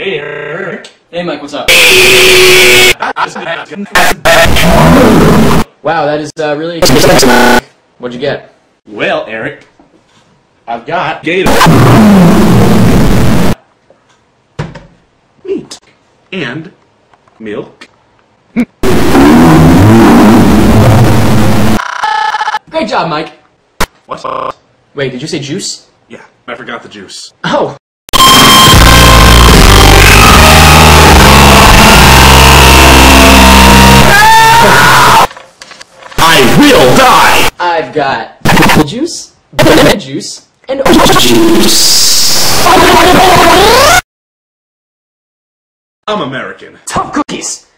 Hey, Eric. Hey, Mike, what's up? Wow, that is uh, really. What'd you get? Well, Eric, I've got Gator. Meat. And milk. Great job, Mike. What's up? Wait, did you say juice? Yeah, I forgot the juice. Oh. Will die! I've got apple juice, banana juice, and orange juice. I'm American. Tough cookies.